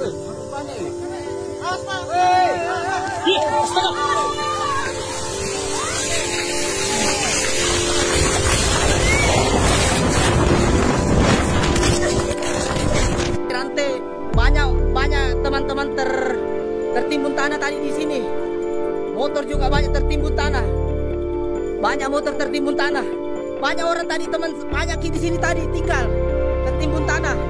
banyak banyak teman-teman ter tertimbun tanah tadi di sini. Motor juga banyak tertimbun tanah. Banyak motor tertimbun tanah. Banyak orang tadi teman banyak di sini tadi tinggal tertimbun tanah.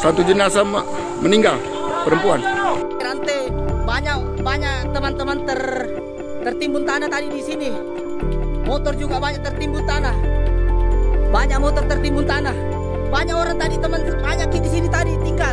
Satu jenazah me- meninggal. Perempuan. Rantai banyak banyak teman-teman ter tertimbun tanah tadi di sini. Motor juga banyak tertimbun tanah. Banyak motor tertimbun tanah. Banyak orang tadi teman banyak di sini tadi tinggal.